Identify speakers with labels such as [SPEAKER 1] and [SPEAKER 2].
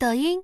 [SPEAKER 1] 抖音